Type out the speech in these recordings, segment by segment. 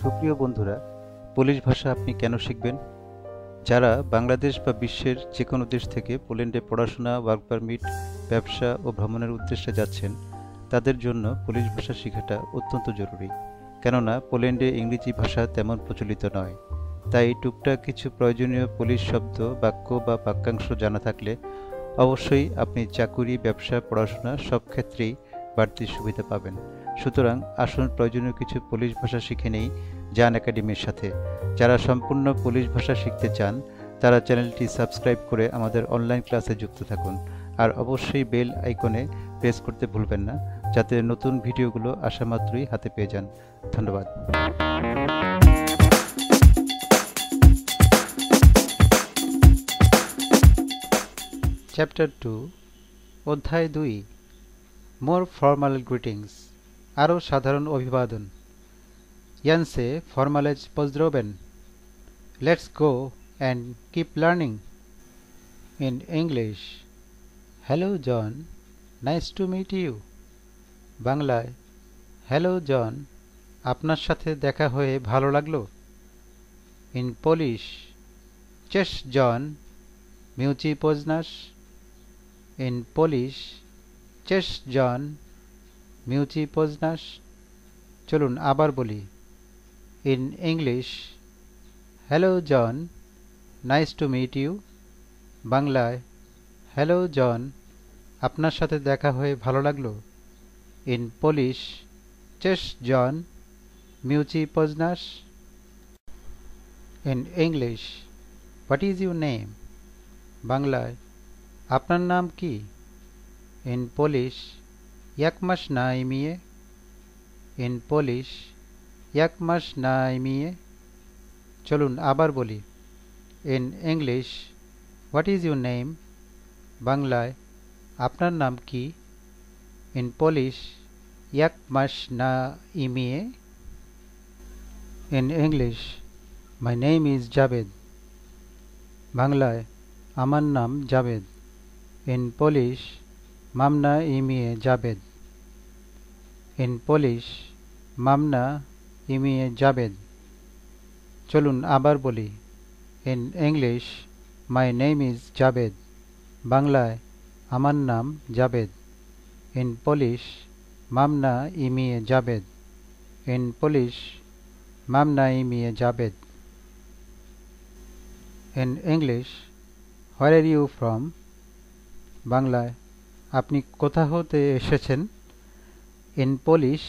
সুপ্রিয় বন্ধুরা পোলিশ ভাষা আপনি কেন শিখবেন? যারা বাংলাদেশ বা বিশ্বের যে কোনো দেশ থেকে পোল্যান্ডে পড়াশোনা ওয়ার্ক পারমিট ব্যবসা ও ভ্রমণের উদ্দেশ্যে যাচ্ছেন, তাদের জন্য পোলিশ ভাষা শেখাটা অত্যন্ত জরুরি। কেননা, পোল্যান্ডে ইংরেজি ভাষা তেমন প্রচলিত নয়। তাই টুকটাক কিছু প্রয়োজনীয় পোলিশ শব্দ, বাক্য বা বাক্যাংশ জানা থাকলে অবশ্যই আপনি চাকুরি, ব্যবসা, পড়াশোনা সব ক্ষেত্রেই বাড়তি সুবিধা পাবেন। সুতরাং আসুন প্রয়োজনীয় কিছু পুলিশ ভাষা শিখে নেই জান একাডেমির সাথে। যারা সম্পূর্ণ পুলিশ ভাষা শিখতে চান, তারা চ্যানেলটি সাবস্ক্রাইব করে আমাদের অনলাইন ক্লাসে যুক্ত থাকুন। আর অবশ্যই বেল আইকনে প্রেস করতে ভুলবেন না, যাতে নতুন ভিডিওগুলো আসা মাত্রই হাতে পেয়ে যান। ধন্যবাদ। চ্যাপ্টার টু অধ্যায় দুই মোর ফর্মাল গ্রিটিংস আরও সাধারণ অভিবাদন। ইয়ানসে ফর্মালেজ পজদ্রোবেন। Let's go and keep learning. In English, hello John, nice to meet you. বাংলায়, হ্যালো জন, আপনার সাথে দেখা হয়ে ভালো লাগল? ইন পোলিশ, চেস জন, মিউচি পোজনাস। ইন পোলিশ, চেস জন মিউচি পোজনাস চলুন আবার বলি। In English hello John nice to meet you বাংলায় হ্যালো জন আপনার সাথে দেখা হয়ে ভালো লাগল? ইন পোলিশ চেস জন মিউচি পোজনাস in English what is your name বাংলায়, আপনার নাম কি? In Polish Jak masz na imię? In Polish, jak masz na imię? চলুন আবার বলি in English what is your name বাংলায় আপনার নাম কি ইন পলিশ ইয়াক মাস না ইমিয়ে in English my name is Javed বাংলায় আমার নাম জাবেদ ইন পলিশ মামনা ইমিয়ে জাবেদ ইন পলিশ, মামনা ইমিয়ে জাবেদ। চলুন আবার বলি, in English, my name is Javed, বাংলায় আমার নাম জাবেদ। ইন পলিশ, মামনা ইমিয়ে জাবেদ। ইন পলিশ, মামনা ইমিয়ে Javed. In English, where you from? বাংলায়, আপনি কোথা হতে এসেছেন? ইন পোলিশ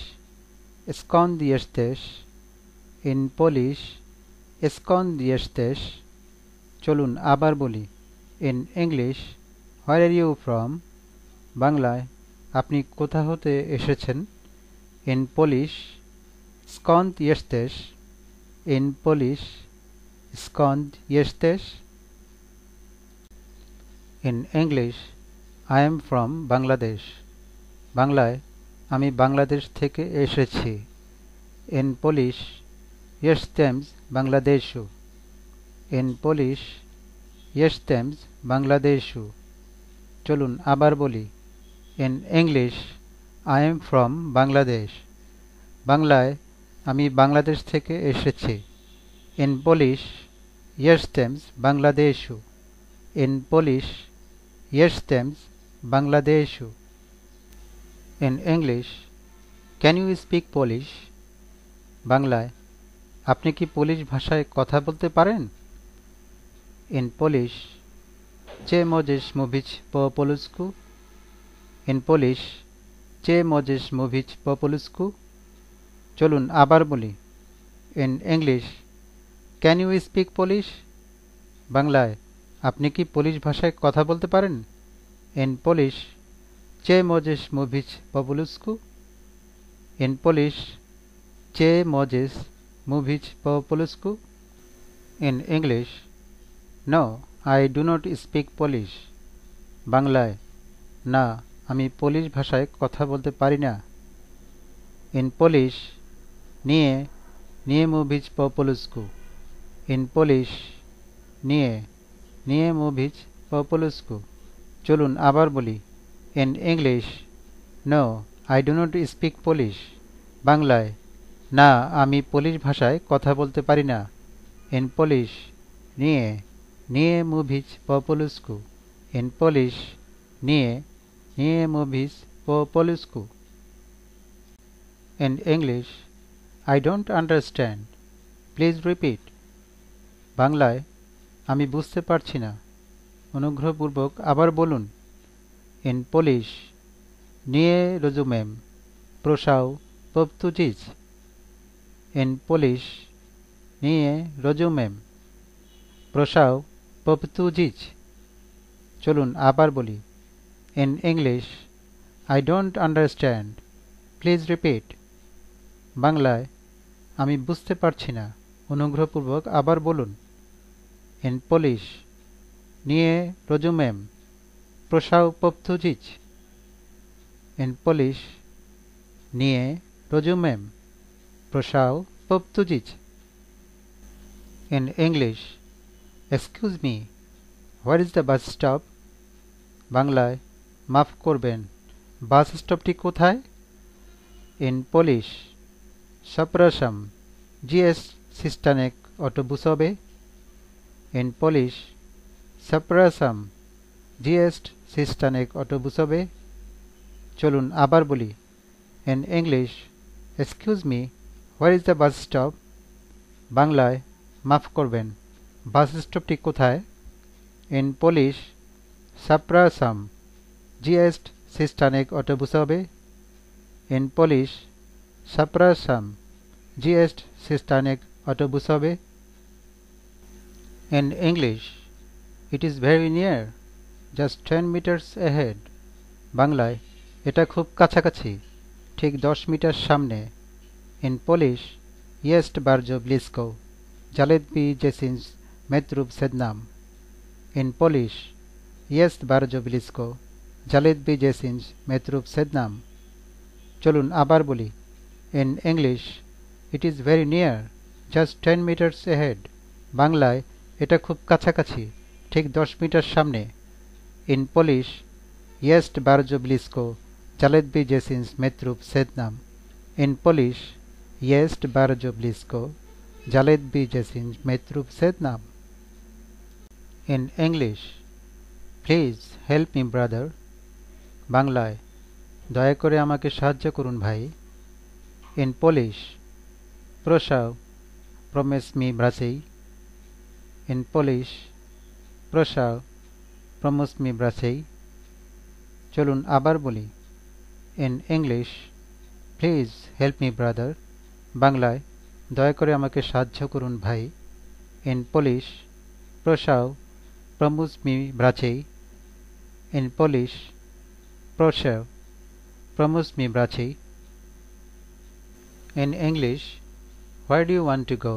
স্কন দিয়েস্তেস ইন পোলিশ স্কন দিয়েস্তেস চলুন আবার বলি in English where are you from বাংলায় আপনি কোথা হতে এসেছেন? ইন পোলিশ স্কন ইয়েস্তেস ইন পোলিশ স্কন ইয়েস্তেস in English I am from Bangladesh বাংলায় আমি বাংলাদেশ থেকে এসেছি। ইন পোলিশ ইয়েস্টেমস বাংলাদেশু। ইন পোলিশ ইয়েস্টেমস বাংলাদেশু। চলুন আবার বলি। In English, I am from Bangladesh. বাংলায় আমি বাংলাদেশ থেকে এসেছি। ইন পোলিশ ইয়েস্টেমস বাংলাদেশু। ইন পোলিশ ইয়েস্টেমস বাংলাদেশু। In English can you speak Polish বাংলায়, আপনি কি পোলিশ ভাষায় কথা বলতে পারেন? ইন পোলিশ চে মজেস মুভিচ প পলুস্কু? ইন পোলিশ চে মজেস মুভিচ প পলুস্কু? চলুন আবার বলি। In English can you speak Polish বাংলায়, আপনি কি পোলিশ ভাষায় কথা বলতে পারেন? ইন পোলিশ চে মজেস মুভিচ পপুলুস্কু ইন পোলিশ, চে মজেস মুভিচ পপুলুস্কু in English, no, I do not speak Polish. বাংলায়, না, আমি পোলিশ ভাষায় কথা বলতে পারি না। ইন পোলিশ, নিয়ে নিয়ে মুভিচ পপুলুস্কু ইন পোলিশ, নিয়ে নিয়ে মুভিচ পপুলুস্কু চলুন আবার বলি। In English no I do not speak Polish বাংলায়, না, আমি পোলিশ ভাষায় কথা বলতে পারি না। ইন পোলিশ নিয়ে নিয়ে মুভিজ po polsku in Polish nie nie mówić po polsku in English, I don't understand please repeat বাংলায়, আমি বুঝতে পারছি না। অনুগ্রহপূর্বক আবার বলুন। In Polish. নিয়ে রজুমেম প্রসাও পপ্তুজিজ ইন পোলিশ। নিয়ে রজুমেম প্রসাও পপ্তুজিজ চলুন আবার বলি। In English I don't understand please repeat বাংলায়, আমি বুঝতে পারছি না। অনুগ্রহপূর্বক আবার বলুন। ইন পোলিশ, নিয়ে রজুমেম প্রসাও পপ্তুজিজ ইন পোলিশ নিয়ে রজুমেম প্রসাও পপ্তুজিজ in English excuse me where is the bus stop বাংলায় মাফ করবেন বাস স্টপটি কোথায়? ইন পোলিশ সপ্রসম জিএস সিস্টানেক অটোবুসবে ইন পোলিশ সপ্রসম জিএস্ট সিস্টানেক অটোবুসবে। চলুন আবার বলি। In English excuse me where is the bus stop বাংলায় মাফ করবেন বাস স্টপটি কোথায়? ইন পোলিশ সাপ্রাসাম জিএস্ট সিস্টানেক অটোবুসবে। ইন পোলিশ সাপ্রাসাম জিএস্ট সিস্টানেক অটোবুসবে। In English it is very near just ten metres ahead বাংলায়, এটা খুব কাছাকাছি, ঠিক দশ মিটার সামনে। ইন পোলিশ ইয়েস্ট বার্জো ব্লিস্কো জালেদবি জেসিন্স মেত্রুব সেদনাম ইন পোলিশ ইয়েস্ট বার্জো ব্লিস্কো জালেদবি জেসিন্স মেত্রুব সেদনাম চলুন আবার বলি। In English it is very near just ten metres ahead বাংলায়, এটা খুব কাছাকাছি, ঠিক দশ মিটার সামনে। ইন পোলিশ ইয়েস্ট বার্জো ব্লিস্কো জালেদবি জেসিন্স মেত্রুব সেদনাম ইন পোলিশ ইয়েস্ট বার্জো ব্লিস্কো জালেদবি জেসিন্স মেত্রুব সেদনাম in English please help me brother বাংলায়, দয়া করে আমাকে সাহায্য করুন, ভাই। ইন পোলিশ প্রসাও প্রমেস মি ব্রাসেই ইন পোলিশ প্রসাও প্রমোস মি ব্রাসেই। চলুন আবার বলি। In English please help me brother বাংলায়, দয়া করে আমাকে সাহায্য করুন, ভাই। ইন পোলিশ প্রসাও প্রমুস মি ব্রাচেই ইন পোলিশ প্রসাও প্রমুস মি ব্রাচেই in English why do want to go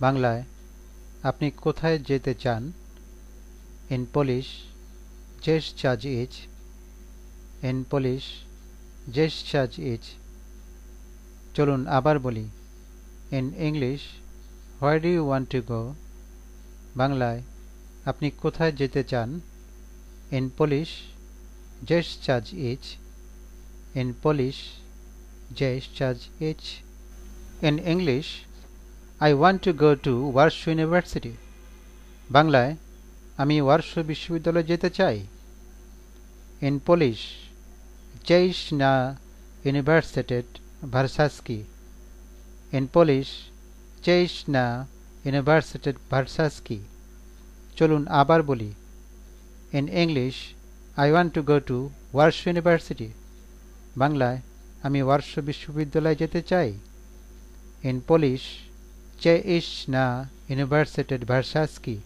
বাংলায়, আপনি কোথায় যেতে চান? জেস চার্জ ইজ ইন পোলিশ জেস চার্জ ইজ চলুন আবার বলি in English why do you want to go বাংলায় আপনি কোথায় যেতে চান? ইন পোলিশ জেস চার্জ ইজ ইন পোলিশ জেস চার্জ is in English I want to go to Warsaw university বাংলায় আমি ওয়ার্স বিশ্ববিদ্যালয়ে যেতে চাই। ইন পোলিশ জেইস না ইউনিভার্সিটেট ভার্সাসকি। ইন পোলিশ জেইস না ইউনিভার্সিটেট ভার্সাসকি। চলুন আবার বলি। In English, I want to go to Warsaw university. বাংলায়, আমি ওয়ার্স বিশ্ববিদ্যালয়ে যেতে চাই। ইন পোলিশ চে ইস না ইউনিভার্সিটেট ভার্সাস্কি।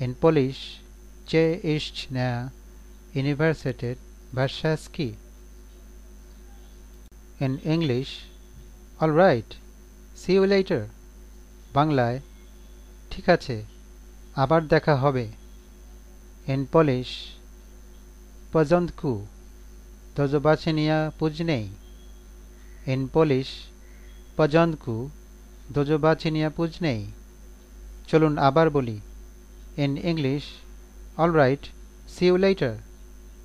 ইন পোলিশ, চে ইস না ইউনিভার্সিটেট ভার্সাস্কি in English, all right, see you later. বাংলায়, ঠিক আছে, আবার দেখা হবে। ইন পলিশ পজন্তকু দোজোবাচিনিয়া পুজনেই ইন পলিশ পজন্তকু দোজোবাচিনিয়া পুজনেই চলুন আবার বলি। In English all right you later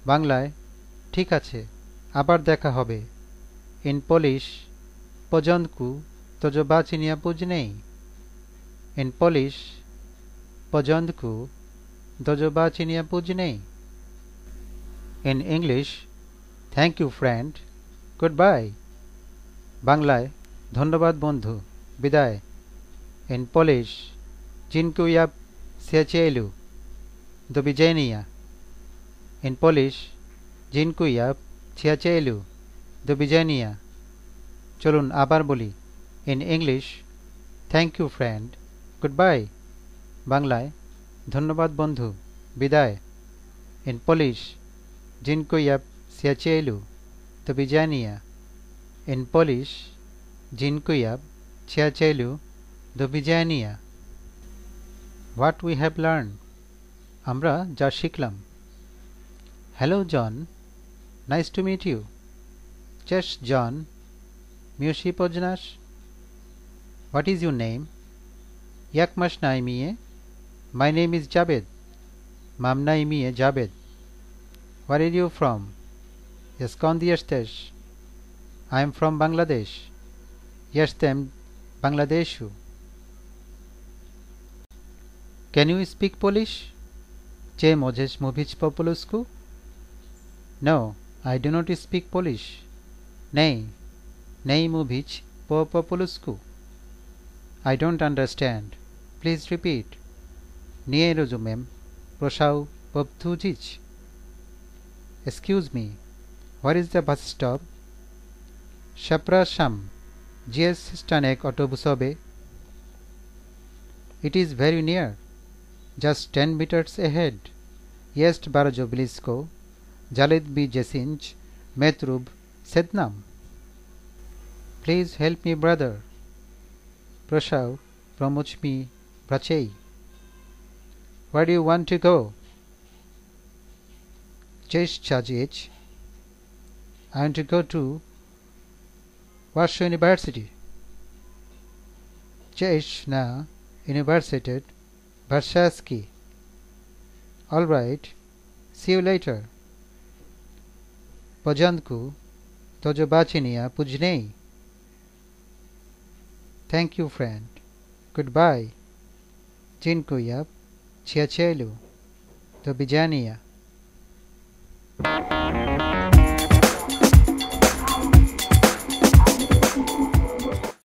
বাংলায়, ঠিক আছে, আবার দেখা হবে। ইন পলিশ পজন্তকু তোজো বাচিনিয়া পুজ নেই ইন পোলিশ পজন্তকু তোজো বাচিনিয়া পুজ নেই in English thank you friend good bye বাংলায়, ধন্যবাদ, বন্ধু। বিদায়। ইন পলিশ চিনকু ইয়া do widzenia. In Polish, dziękuję przyjacielu do widzenia. চলুন আবার বলি in English, thank you friend, goodbye. বাংলায় ধন্যবাদ বন্ধু বিদায় in Polish, dziękuję przyjacielu do widzenia. In Polish, dziękuję przyjacielu do widzenia. What we have learned. আমরা যা শিখলাম hello John nice to meet you chess জন মিউসি পজনাস what is your name Jak masz na imię? My name is Javed. Mam na imię Javed. Where are you from? Skąd jesteś? I am from Bangladesh. Jestem Bangladeshu. Can you speak Polish? Czy możesz mówić po polsku? No, I do not speak Polish. Nie, nie mówić po po polsku. I don't understand. Please repeat. Nie rozumiem. Proszę powtórzyć. Excuse me. Where is the bus stop? Shaprasham. Jest przystanek autobusowy? It is very near. Just ten meters ahead. Jest bardzo blisko. Zaledwie dziesięć metrów przed nam. Please help me, brother. Proszę, pomóż mi, braciej. Where do you want to go? Cześć, chcieć. I want to go to Warsaw University. Cześć na Uniwersytet Barshaski. All right. See you later. Pajanku Tojobachinia Pujnei. Thank you, friend. Goodbye. Jinkuyap Chiachelu Tobijania.